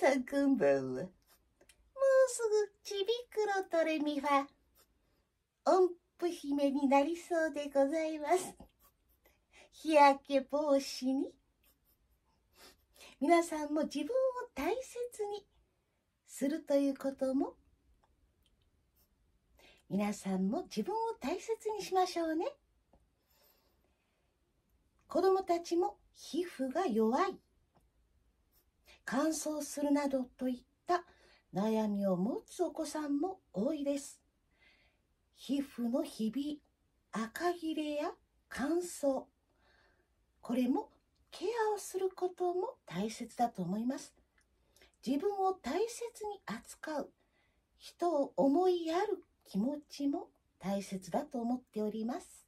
さんこんばんは。もうすぐちびくろとレミファ、音符姫になりそうでございます。日焼け防止に。皆さんも自分を大切にするということも、皆さんも自分を大切にしましょうね。子供たちも皮膚が弱い。乾燥するなどといった悩みを持つお子さんも多いです。皮膚のひび、赤切れや乾燥、これもケアをすることも大切だと思います。自分を大切に扱う人を思いやる気持ちも大切だと思っております。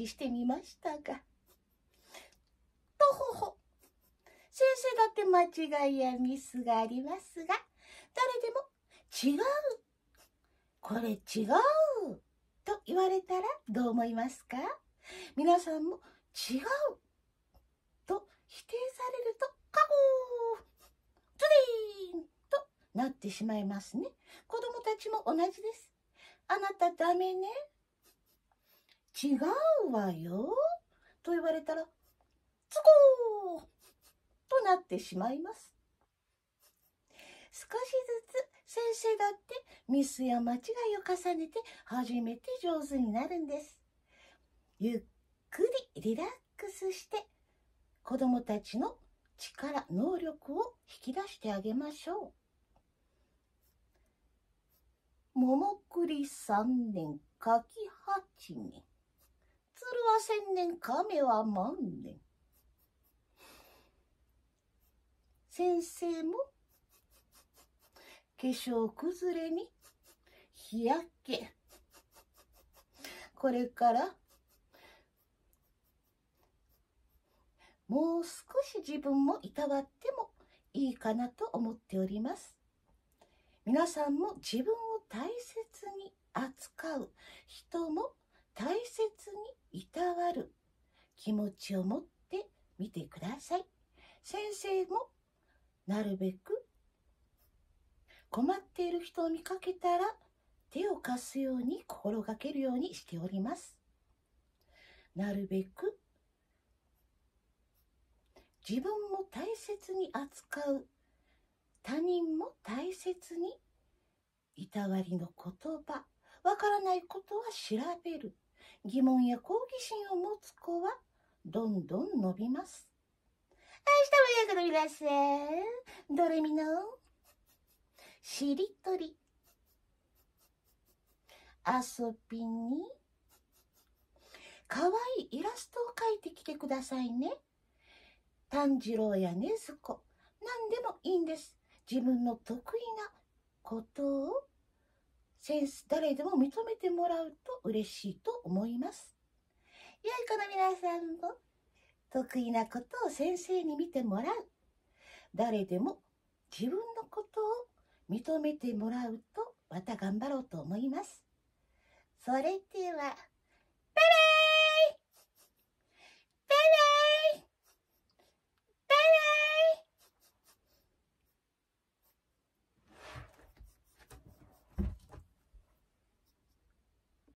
チャレンジしてみましたが。とほほ。先生だって間違いやミスがありますが、誰でも違う。これ違う。と言われたらどう思いますか？皆さんも違う。と否定されると、カゴーズリーンとなってしまいますね。子供たちも同じです。あなたダメね。違うわよ。と言われたら、つこーとなってしまいます。少しずつ先生だってミスや間違いを重ねて初めて上手になるんです。ゆっくりリラックスして子供たちの力、能力を引き出してあげましょう。桃栗三年、柿八年。鶴は千年、亀は万年。先生も、化粧崩れに、日焼け。これから、もう少し自分もいたわってもいいかなと思っております。皆さんも自分を大切に扱う人も大切にいたわる気持ちを持ってみてください。先生もなるべく困っている人を見かけたら手を貸すように心がけるようにしております。なるべく自分も大切に扱う他人も大切にいたわりの言葉わからないことは調べる。疑問や好奇心を持つ子はどんどん伸びます。明日もよくの皆さんドレミのしりとり。遊びにかわいいイラストを描いてきてくださいね。炭治郎や禰豆子。何でもいいんです。自分の得意なことをセンス誰でも認めてもらうと嬉しいと思います。良い子の皆さんも得意なことを先生に見てもらう。誰でも自分のことを認めてもらうとまた頑張ろうと思います。それでは。